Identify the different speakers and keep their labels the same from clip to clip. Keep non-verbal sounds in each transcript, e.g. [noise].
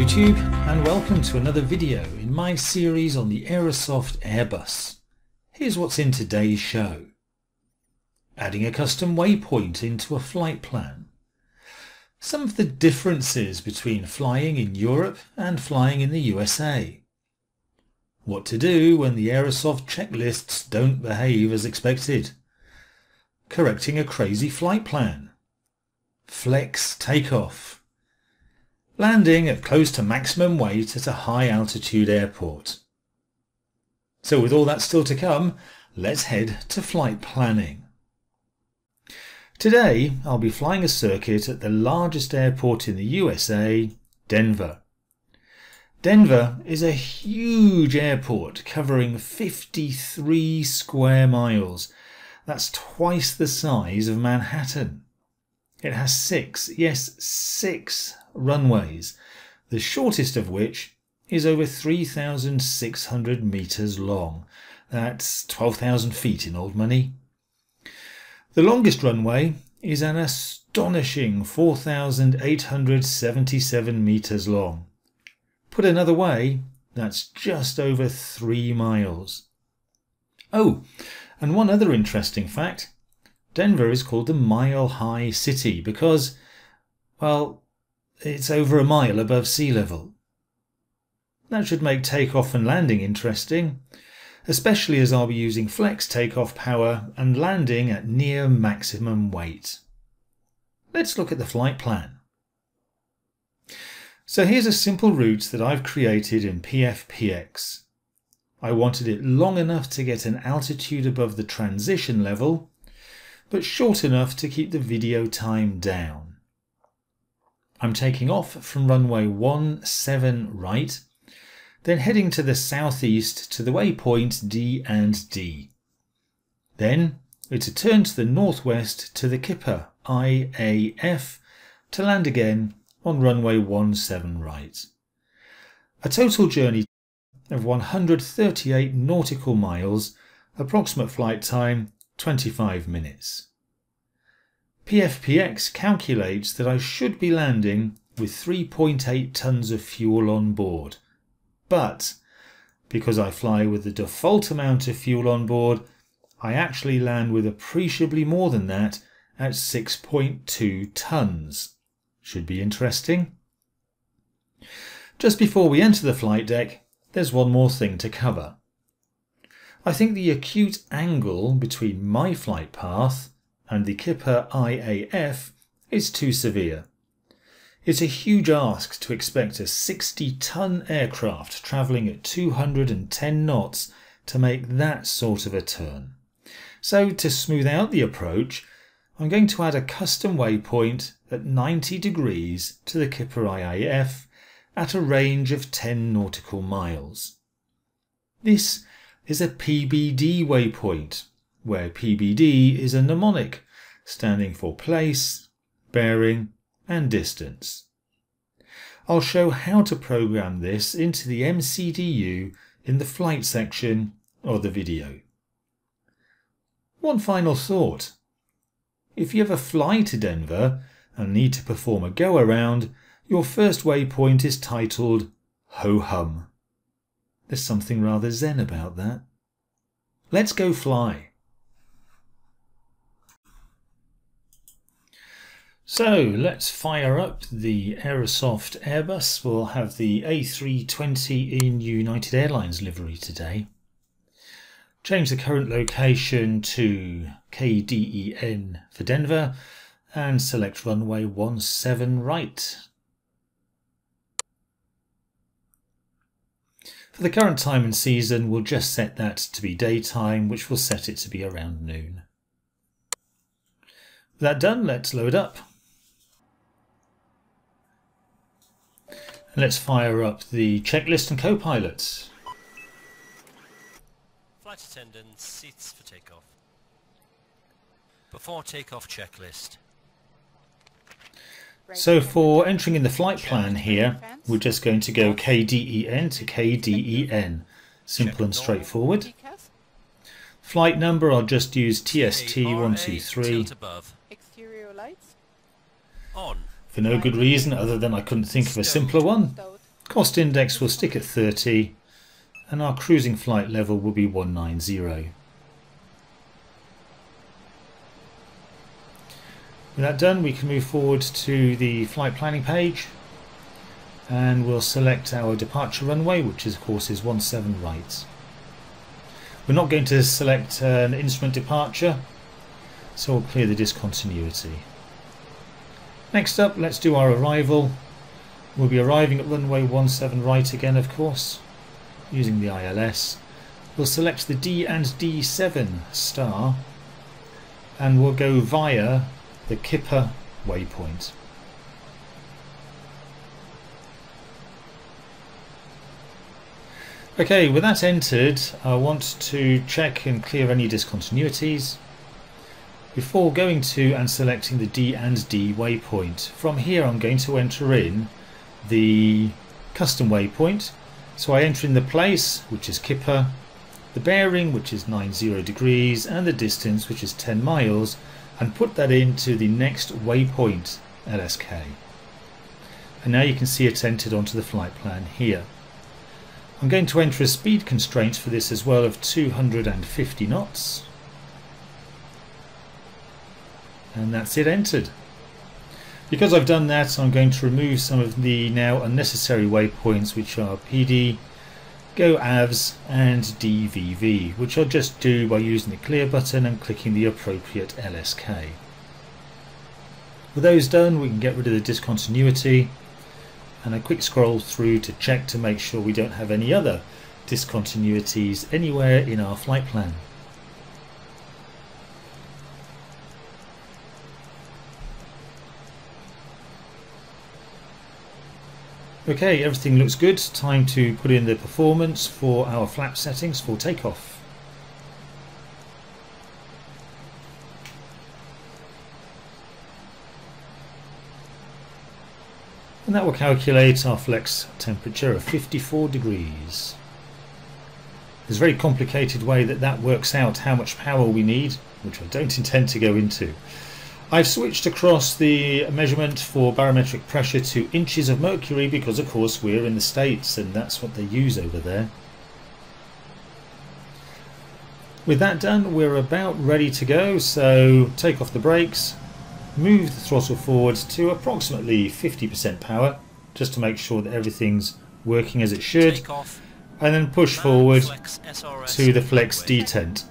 Speaker 1: YouTube and welcome to another video in my series on the Aerosoft Airbus. Here's what's in today's show. Adding a custom waypoint into a flight plan. Some of the differences between flying in Europe and flying in the USA. What to do when the Aerosoft checklists don't behave as expected. Correcting a crazy flight plan. Flex takeoff landing at close to maximum weight at a high altitude airport. So with all that still to come, let's head to flight planning. Today I'll be flying a circuit at the largest airport in the USA, Denver. Denver is a huge airport covering 53 square miles. That's twice the size of Manhattan. It has six, yes, six runways, the shortest of which is over 3,600 metres long. That's 12,000 feet in old money. The longest runway is an astonishing 4,877 metres long. Put another way, that's just over three miles. Oh, and one other interesting fact. Denver is called the Mile High City because, well, it's over a mile above sea level. That should make takeoff and landing interesting, especially as I'll be using flex takeoff power and landing at near maximum weight. Let's look at the flight plan. So here's a simple route that I've created in PFPX. I wanted it long enough to get an altitude above the transition level, but short enough to keep the video time down. I'm taking off from runway 17 right, then heading to the southeast to the waypoint D and D. Then it's a turn to the northwest to the Kipper IAF to land again on runway 17 right. A total journey of 138 nautical miles, approximate flight time 25 minutes. PFPX calculates that I should be landing with 3.8 tons of fuel on board. But because I fly with the default amount of fuel on board, I actually land with appreciably more than that at 6.2 tons. Should be interesting. Just before we enter the flight deck, there's one more thing to cover. I think the acute angle between my flight path and the Kipper IAF is too severe. It's a huge ask to expect a 60 ton aircraft travelling at 210 knots to make that sort of a turn. So, to smooth out the approach, I'm going to add a custom waypoint at 90 degrees to the Kipper IAF at a range of 10 nautical miles. This is a PBD waypoint, where PBD is a mnemonic standing for place, bearing and distance. I'll show how to program this into the MCDU in the flight section of the video. One final thought. If you ever fly to Denver and need to perform a go around, your first waypoint is titled Ho Hum. There's something rather zen about that. Let's go fly. So let's fire up the Aerosoft Airbus. We'll have the A320 in United Airlines livery today. Change the current location to KDEN for Denver and select runway 17 right. For the current time and season, we'll just set that to be daytime, which will set it to be around noon. With that done, let's load up. Let's fire up the checklist and co-pilots.
Speaker 2: Flight attendants, seats for takeoff. Before takeoff checklist.
Speaker 1: So for entering in the flight plan here, we're just going to go KDEN to KDEN. Simple and straightforward. Flight number, I'll just use TST123. Exterior lights.
Speaker 2: On
Speaker 1: for no good reason other than I couldn't think of a simpler one. Cost index will stick at 30 and our cruising flight level will be 190. With that done we can move forward to the flight planning page and we'll select our departure runway which is, of course is 17 right. We're not going to select an instrument departure so we'll clear the discontinuity. Next up let's do our arrival. We'll be arriving at runway 17 right again of course using the ILS. We'll select the D and D7 star and we'll go via the Kipper waypoint. Okay, with that entered, I want to check and clear any discontinuities before going to and selecting the D and D waypoint. From here I'm going to enter in the custom waypoint. So I enter in the place, which is Kipper, the bearing, which is 90 degrees, and the distance, which is 10 miles, and put that into the next waypoint LSK. And now you can see it entered onto the flight plan here. I'm going to enter a speed constraint for this as well of 250 knots. And that's it entered. Because I've done that, I'm going to remove some of the now unnecessary waypoints, which are PD, GoAvs, and DVV, which I'll just do by using the clear button and clicking the appropriate LSK. With those done, we can get rid of the discontinuity and a quick scroll through to check to make sure we don't have any other discontinuities anywhere in our flight plan. Okay, everything looks good. Time to put in the performance for our flap settings for takeoff. and that will calculate our flex temperature of 54 degrees. There's a very complicated way that that works out how much power we need, which I don't [laughs] intend to go into. I've switched across the measurement for barometric pressure to inches of mercury because of course we're in the States and that's what they use over there. With that done we're about ready to go so take off the brakes move the throttle forward to approximately 50% power just to make sure that everything's working as it should and then push forward to the flex detent.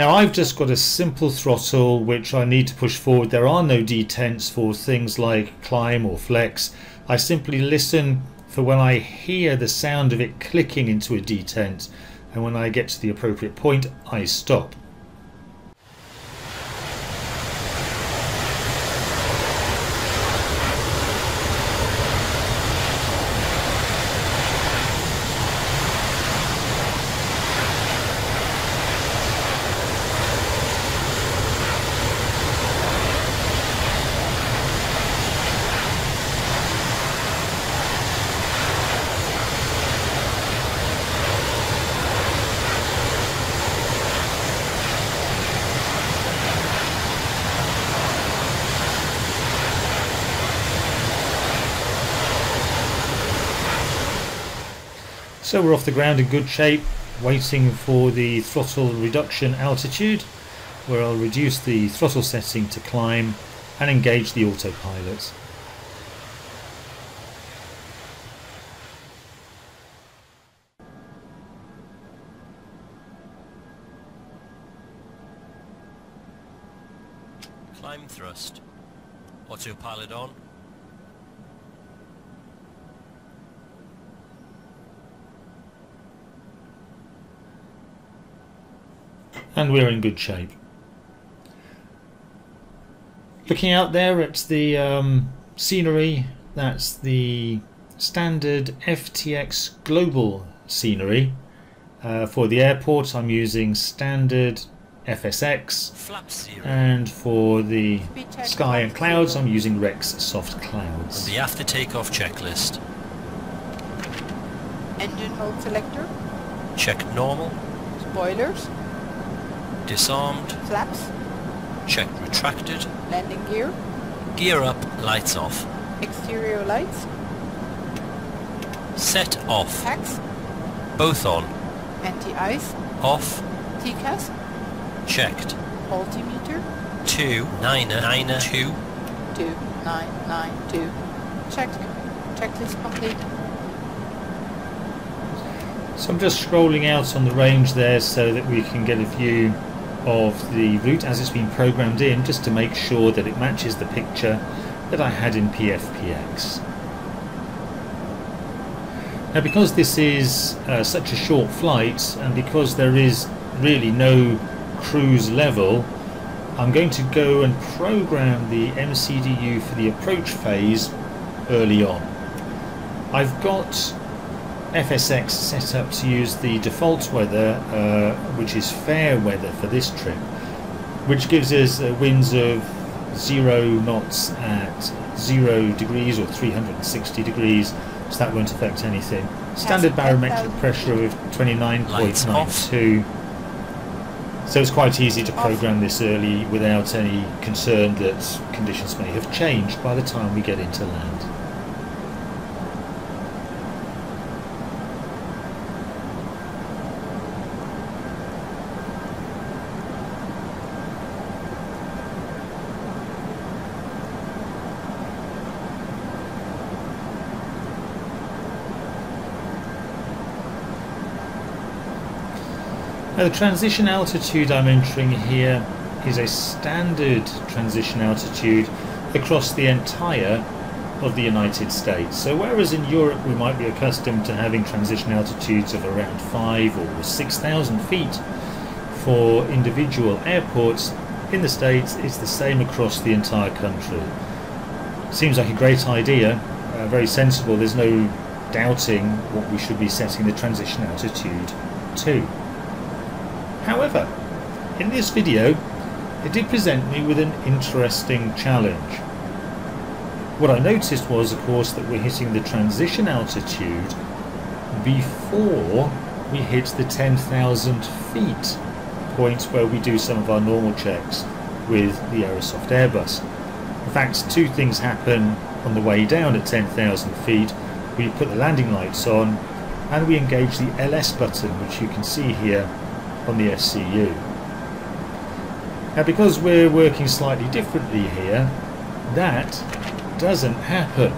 Speaker 1: Now I've just got a simple throttle which I need to push forward. There are no detents for things like climb or flex. I simply listen for when I hear the sound of it clicking into a detent and when I get to the appropriate point I stop. So we're off the ground in good shape, waiting for the throttle reduction altitude, where I'll reduce the throttle setting to climb and engage the autopilot.
Speaker 2: Climb thrust. Autopilot on.
Speaker 1: And we're in good shape. Looking out there at the um, scenery, that's the standard FTX global scenery. Uh, for the airport, I'm using standard FSX, and for the sky and clouds, I'm using Rex Soft Clouds.
Speaker 2: The after takeoff checklist.
Speaker 3: Engine mode selector.
Speaker 2: Check normal.
Speaker 3: Spoilers.
Speaker 2: Disarmed.
Speaker 3: Flaps.
Speaker 2: Check retracted.
Speaker 3: Landing gear.
Speaker 2: Gear up, lights off.
Speaker 3: Exterior lights.
Speaker 2: Set off.
Speaker 3: Tax,
Speaker 2: Both on.
Speaker 3: anti-ice,
Speaker 2: Off.
Speaker 3: TCAS,
Speaker 2: Checked.
Speaker 3: altimeter,
Speaker 2: Two. Niner. Niner. Two.
Speaker 3: 2992. Checked. Checklist complete.
Speaker 1: So I'm just scrolling out on the range there so that we can get a view of the route as it's been programmed in just to make sure that it matches the picture that I had in PFPX. Now because this is uh, such a short flight and because there is really no cruise level I'm going to go and program the MCDU for the approach phase early on. I've got FSX set up to use the default weather, uh, which is fair weather for this trip, which gives us uh, winds of zero knots at zero degrees or 360 degrees, so that won't affect anything. Standard barometric pressure of 29.92. So it's quite easy to program this early without any concern that conditions may have changed by the time we get into land. Now the transition altitude I'm entering here is a standard transition altitude across the entire of the United States. So whereas in Europe we might be accustomed to having transition altitudes of around 5 or 6,000 feet for individual airports, in the States it's the same across the entire country. Seems like a great idea, uh, very sensible, there's no doubting what we should be setting the transition altitude to. However, in this video, it did present me with an interesting challenge. What I noticed was, of course, that we're hitting the transition altitude before we hit the 10,000 feet point where we do some of our normal checks with the Aerosoft Airbus. In fact, two things happen on the way down at 10,000 feet. We put the landing lights on and we engage the LS button, which you can see here on the FCU. Now because we're working slightly differently here, that doesn't happen.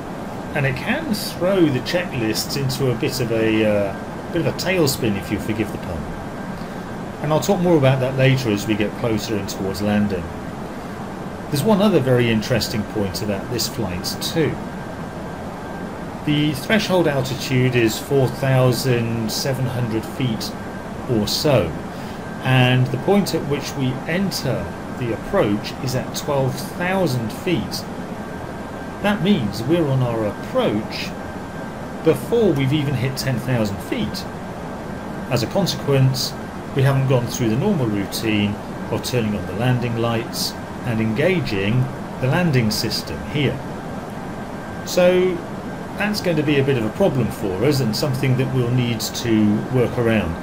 Speaker 1: And it can throw the checklists into a bit of a uh, bit of a tailspin if you forgive the pun. And I'll talk more about that later as we get closer in towards landing. There's one other very interesting point about this flight too. The threshold altitude is 4,700 feet or so and the point at which we enter the approach is at 12,000 feet. That means we're on our approach before we've even hit 10,000 feet. As a consequence, we haven't gone through the normal routine of turning on the landing lights and engaging the landing system here. So that's going to be a bit of a problem for us and something that we'll need to work around.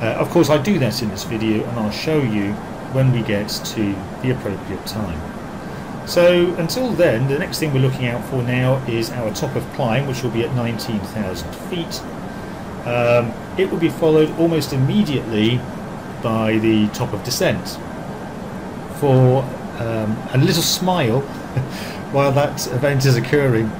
Speaker 1: Uh, of course I do that in this video and I'll show you when we get to the appropriate time. So until then, the next thing we're looking out for now is our top of climb, which will be at 19,000 feet. Um, it will be followed almost immediately by the top of descent. For um, a little smile [laughs] while that event is occurring,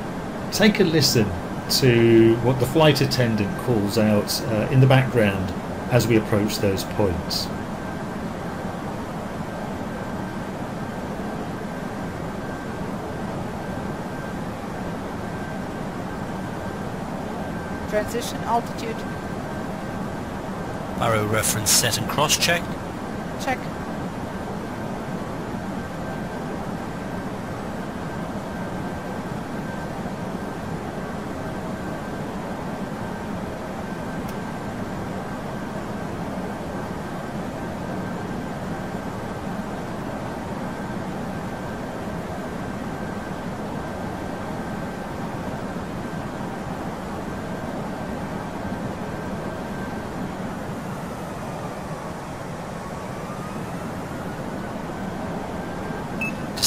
Speaker 1: take a listen to what the flight attendant calls out uh, in the background as we approach those points.
Speaker 3: Transition altitude.
Speaker 2: Baro reference set and cross-check.
Speaker 3: Check.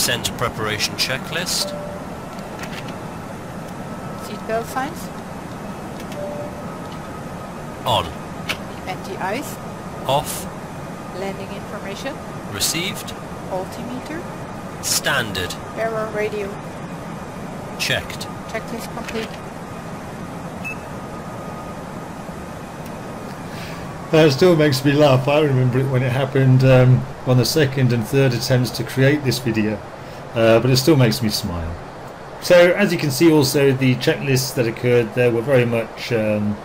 Speaker 2: Descent preparation checklist.
Speaker 3: Seatbelt signs.
Speaker 2: On.
Speaker 3: Anti-ice.
Speaker 2: Off.
Speaker 3: Landing information.
Speaker 2: Received.
Speaker 3: Altimeter.
Speaker 2: Standard.
Speaker 3: Error radio.
Speaker 2: Checked.
Speaker 3: Checklist complete.
Speaker 1: That still makes me laugh. I remember it when it happened um, on the second and third attempts to create this video, uh, but it still makes me smile. So, as you can see, also the checklists that occurred there were very much um,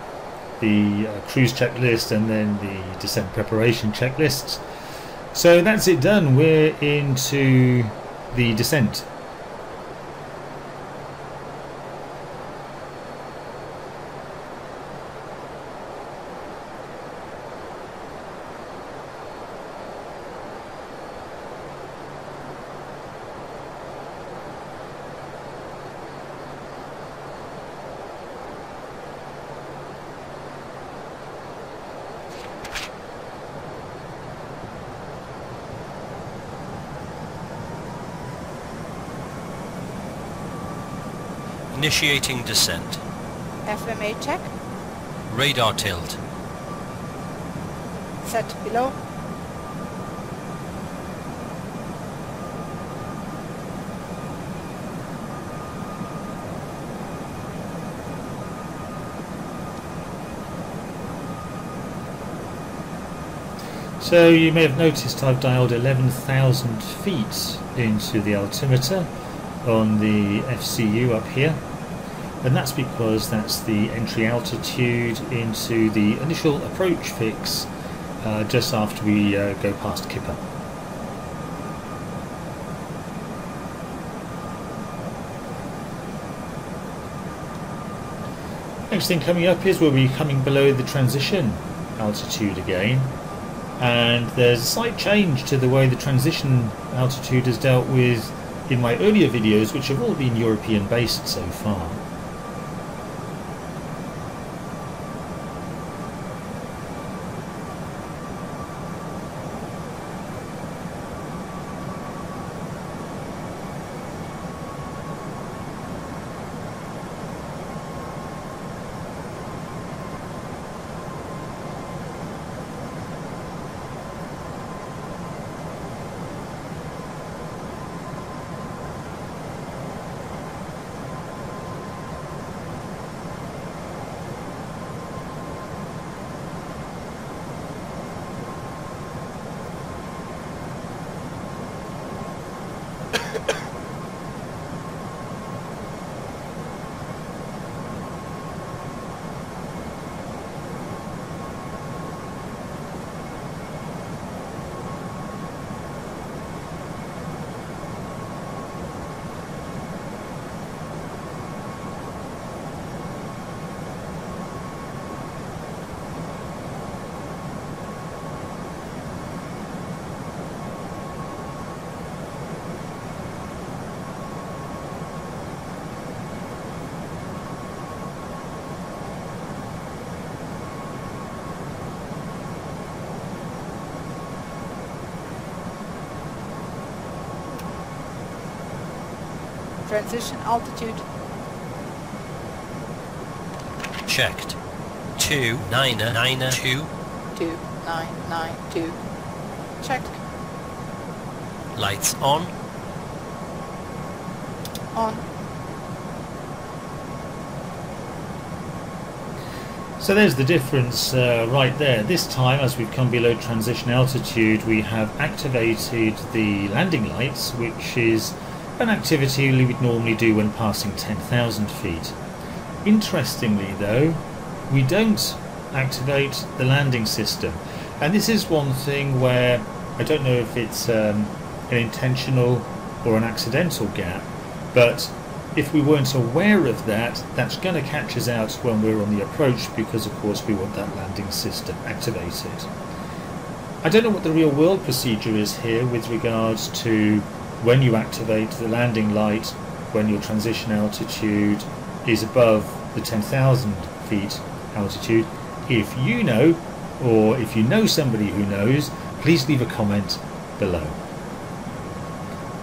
Speaker 1: the uh, cruise checklist and then the descent preparation checklists. So that's it done. We're into the descent.
Speaker 2: Initiating descent.
Speaker 3: FMA check.
Speaker 2: Radar tilt.
Speaker 3: Set below.
Speaker 1: So you may have noticed I've dialed 11,000 feet into the altimeter on the FCU up here and that's because that's the entry altitude into the initial approach fix uh, just after we uh, go past Kipper. Next thing coming up is we'll be coming below the transition altitude again and there's a slight change to the way the transition altitude is dealt with in my earlier videos which have all been European based so far.
Speaker 3: Transition altitude.
Speaker 2: Checked. Two niner niner two.
Speaker 3: 2992. Checked.
Speaker 2: Lights on.
Speaker 3: On.
Speaker 1: So there's the difference uh, right there. This time, as we've come below transition altitude, we have activated the landing lights, which is an activity we would normally do when passing 10,000 feet. Interestingly though, we don't activate the landing system. And this is one thing where I don't know if it's um, an intentional or an accidental gap, but if we weren't aware of that, that's going to catch us out when we're on the approach because of course we want that landing system activated. I don't know what the real world procedure is here with regards to when you activate the landing light when your transition altitude is above the 10,000 feet altitude. If you know, or if you know somebody who knows, please leave a comment below.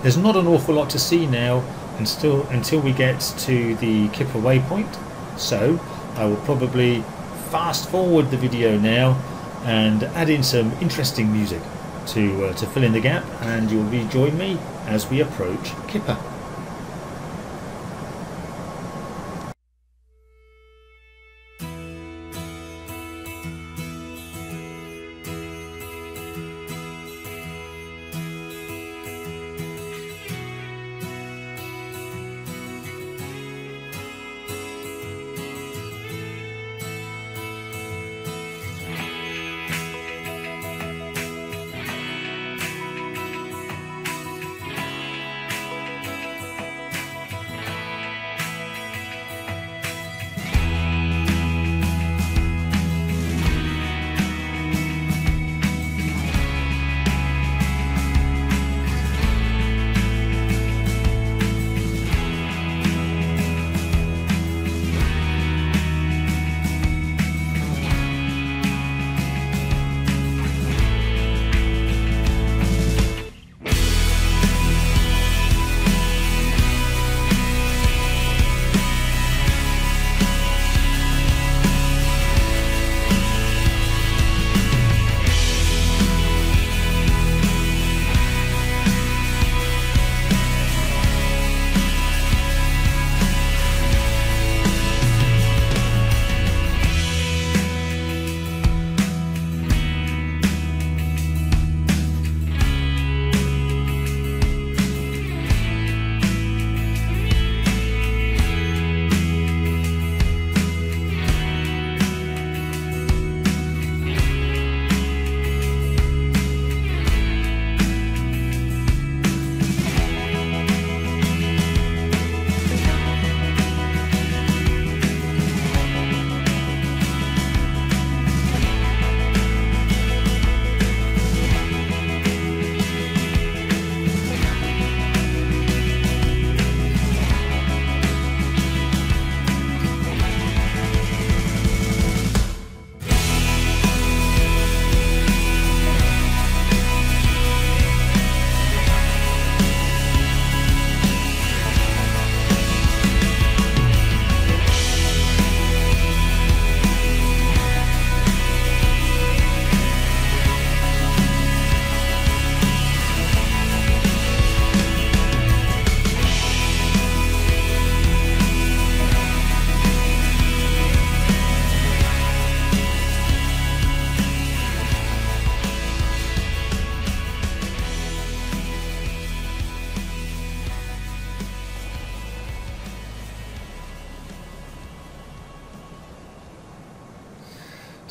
Speaker 1: There's not an awful lot to see now and still until we get to the Kipper waypoint, so I will probably fast forward the video now and add in some interesting music to, uh, to fill in the gap and you'll rejoin me as we approach Kipper.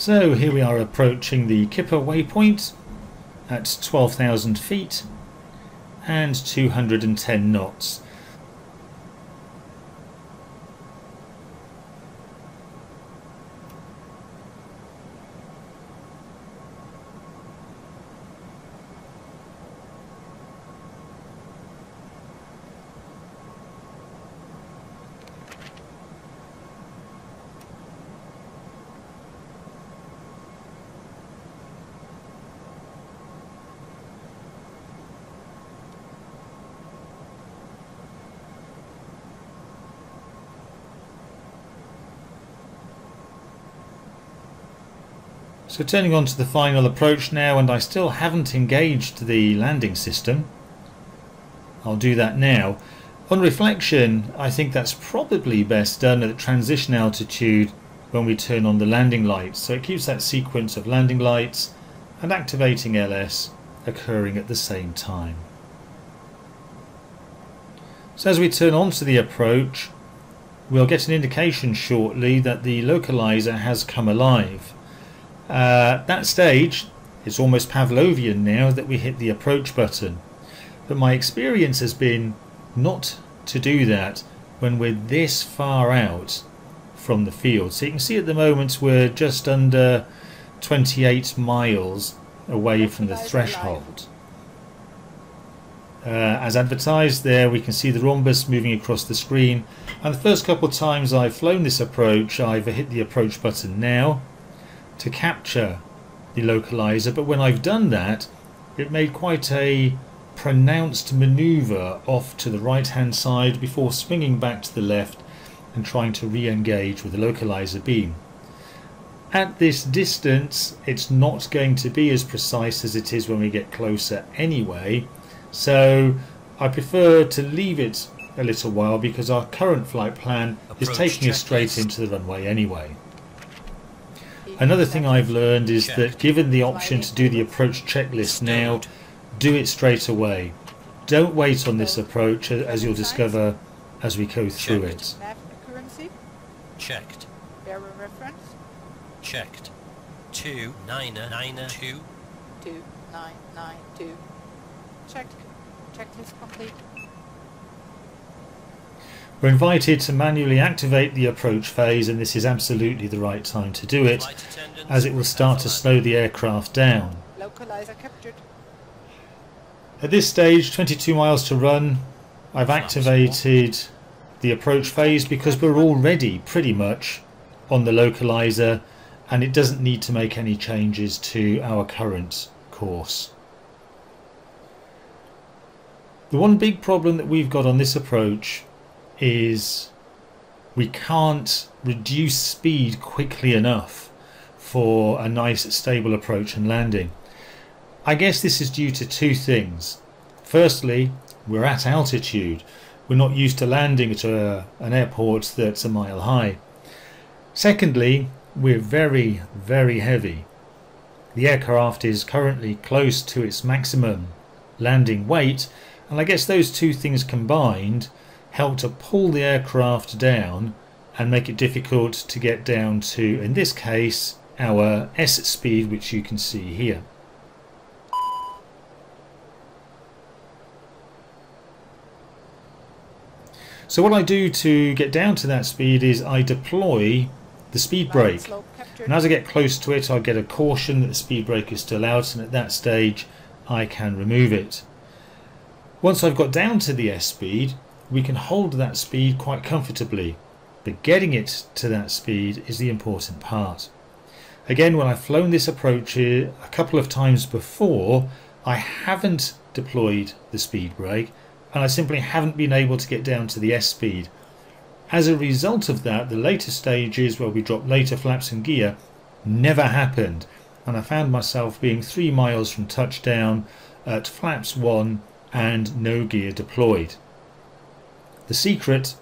Speaker 1: So here we are approaching the Kipper waypoint at 12,000 feet and 210 knots. So turning on to the final approach now and I still haven't engaged the landing system. I'll do that now. On reflection I think that's probably best done at the transition altitude when we turn on the landing lights. So it keeps that sequence of landing lights and activating LS occurring at the same time. So as we turn on to the approach we'll get an indication shortly that the localizer has come alive. Uh, that stage, it's almost Pavlovian now that we hit the approach button. But my experience has been not to do that when we're this far out from the field. So you can see at the moment we're just under 28 miles away from the threshold. Uh, as advertised there we can see the rhombus moving across the screen and the first couple of times I've flown this approach I've hit the approach button now to capture the localizer but when I've done that it made quite a pronounced maneuver off to the right hand side before swinging back to the left and trying to re-engage with the localizer beam. At this distance, it's not going to be as precise as it is when we get closer anyway, so I prefer to leave it a little while because our current flight plan is
Speaker 2: Approach
Speaker 1: taking us straight into the runway anyway. Another thing I've learned is that given the option to do the approach checklist now, do it straight away. Don't wait on this approach as you'll discover as we go through it.
Speaker 2: Checked.
Speaker 3: Nav
Speaker 2: Checked.
Speaker 3: bearer reference,
Speaker 2: Checked. Two niner uh, niner uh, two.
Speaker 3: 2992. Checked. Checklist complete.
Speaker 1: We're invited to manually activate the approach phase and this is absolutely the right time to do it as it will start to slow the aircraft down. At this stage, 22 miles to run, I've activated the approach phase because we're already pretty much on the localizer and it doesn't need to make any changes to our current course. The one big problem that we've got on this approach is we can't reduce speed quickly enough for a nice stable approach and landing. I guess this is due to two things. Firstly, we're at altitude. We're not used to landing at a, an airport that's a mile high. Secondly, we're very, very heavy. The aircraft is currently close to its maximum landing weight, and I guess those two things combined help to pull the aircraft down and make it difficult to get down to, in this case, our S speed, which you can see here. So what I do to get down to that speed is I deploy the speed brake. And as I get close to it, I get a caution that the speed brake is still out, and at that stage, I can remove it. Once I've got down to the S speed, we can hold that speed quite comfortably, but getting it to that speed is the important part. Again, when I've flown this approach uh, a couple of times before, I haven't deployed the speed brake, and I simply haven't been able to get down to the S speed. As a result of that, the later stages where we drop later flaps and gear never happened, and I found myself being three miles from touchdown at flaps 1 and no gear deployed. The secret,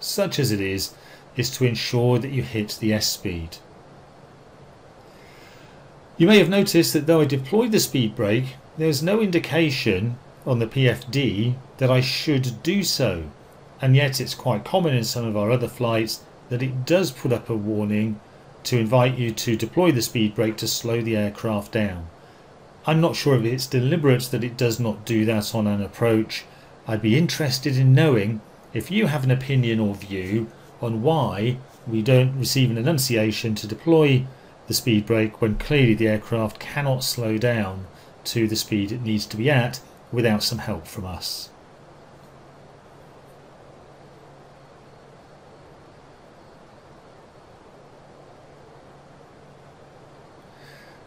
Speaker 1: such as it is, is to ensure that you hit the S speed. You may have noticed that though I deployed the speed brake, there's no indication on the PFD that I should do so and yet it's quite common in some of our other flights that it does put up a warning to invite you to deploy the speed brake to slow the aircraft down. I'm not sure if it's deliberate that it does not do that on an approach. I'd be interested in knowing if you have an opinion or view on why we don't receive an annunciation to deploy the speed brake when clearly the aircraft cannot slow down to the speed it needs to be at without some help from us.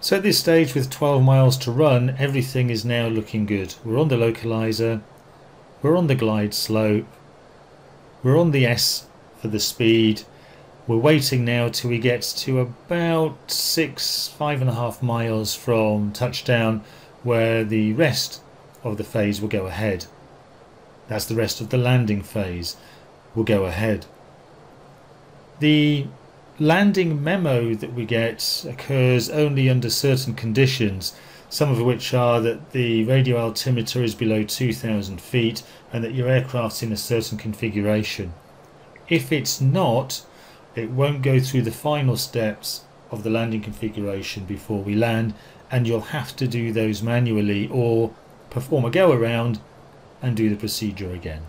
Speaker 1: So at this stage with 12 miles to run everything is now looking good. We're on the localizer, we're on the glide slope, we're on the S for the speed. We're waiting now till we get to about six, five and a half miles from touchdown where the rest of the phase will go ahead. That's the rest of the landing phase will go ahead. The landing memo that we get occurs only under certain conditions, some of which are that the radio altimeter is below 2,000 feet and that your aircraft's in a certain configuration. If it's not, it won't go through the final steps of the landing configuration before we land, and you'll have to do those manually or perform a go around and do the procedure again.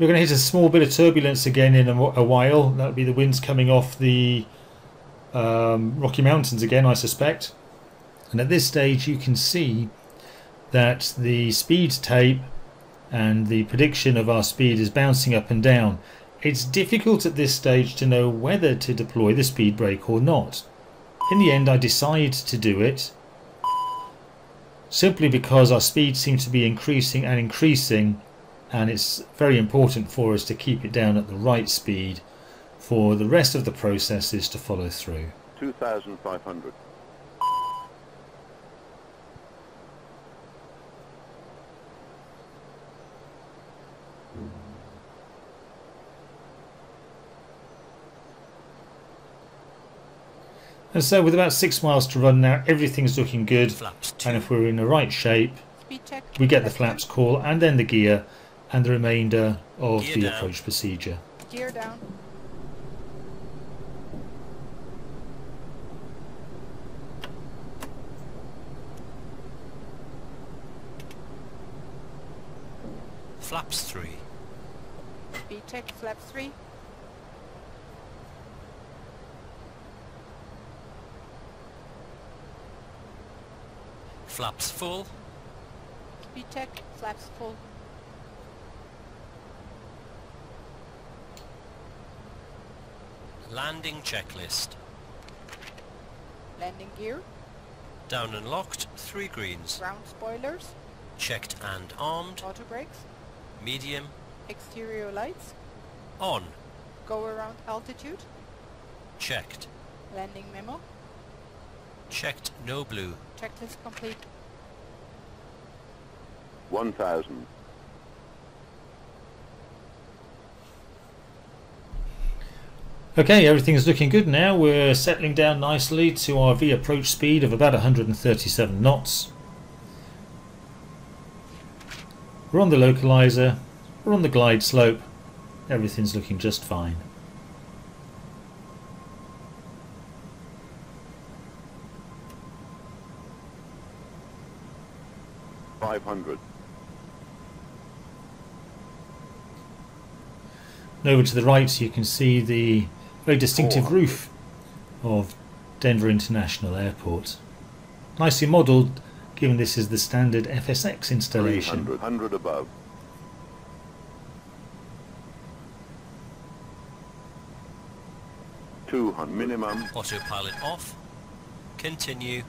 Speaker 1: We're going to hit a small bit of turbulence again in a, a while. That'll be the winds coming off the um, Rocky Mountains again, I suspect. And at this stage, you can see that the speed tape and the prediction of our speed is bouncing up and down. It's difficult at this stage to know whether to deploy the speed brake or not. In the end, I decide to do it simply because our speed seems to be increasing and increasing and it's very important for us to keep it down at the right speed for the rest of the processes to follow through.
Speaker 4: 2,500.
Speaker 1: And so with about six miles to run now, everything's looking good.
Speaker 2: Flaps
Speaker 1: And if we're in the right shape, we get the flaps call and then the gear and the remainder of
Speaker 2: Gear
Speaker 1: the
Speaker 2: down.
Speaker 1: approach procedure.
Speaker 3: Gear down.
Speaker 2: Flaps 3.
Speaker 3: Speed check. Flaps 3.
Speaker 2: Flaps full.
Speaker 3: Speed check. Flaps full.
Speaker 2: Landing checklist.
Speaker 3: Landing gear.
Speaker 2: Down and locked. 3 greens.
Speaker 3: Ground spoilers.
Speaker 2: Checked and armed.
Speaker 3: Auto brakes.
Speaker 2: Medium.
Speaker 3: Exterior lights.
Speaker 2: On.
Speaker 3: Go around altitude.
Speaker 2: Checked.
Speaker 3: Landing memo.
Speaker 2: Checked no blue.
Speaker 3: Checklist complete.
Speaker 4: 1,000.
Speaker 1: Okay, everything's looking good now. We're settling down nicely to our V approach speed of about 137 knots. We're on the localizer, we're on the glide slope, everything's looking just fine.
Speaker 4: Five hundred.
Speaker 1: And over to the right you can see the very distinctive
Speaker 4: 400.
Speaker 1: roof of Denver International Airport. Nicely modelled given this is the standard FSX installation.
Speaker 4: 300. 100 above. Two hundred minimum.
Speaker 2: Autopilot off. Continue.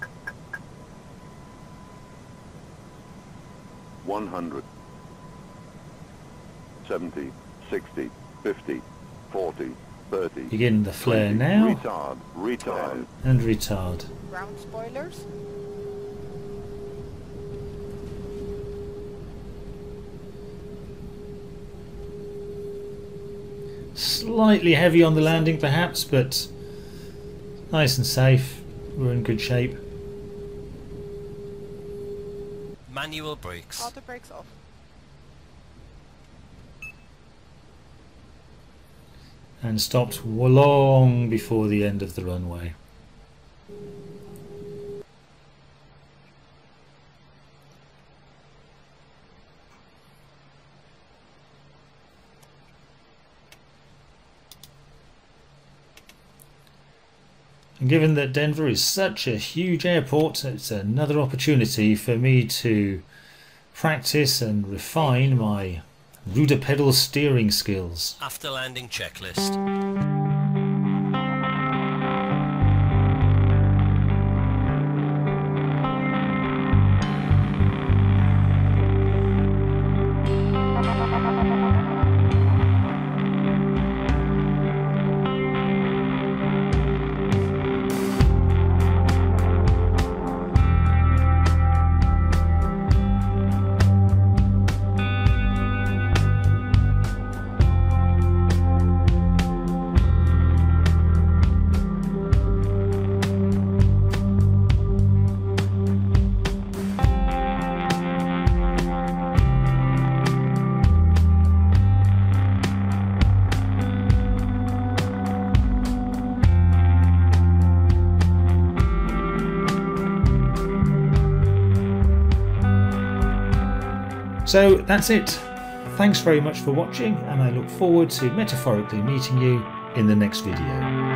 Speaker 4: One hundred. Seventy. Sixty. Fifty. Forty. Thirty.
Speaker 1: Begin the flare
Speaker 4: 20.
Speaker 1: now
Speaker 4: Retard. Retard.
Speaker 1: and retard.
Speaker 3: Ground spoilers.
Speaker 1: Slightly heavy on the landing perhaps, but nice and safe. We're in good shape.
Speaker 2: Manual brakes.
Speaker 3: Auto brakes off.
Speaker 1: And stopped long before the end of the runway. And given that Denver is such a huge airport, it's another opportunity for me to practice and refine my rudder pedal steering skills.
Speaker 2: After landing checklist.
Speaker 1: So that's it. Thanks very much for watching, and I look forward to metaphorically meeting you in the next video.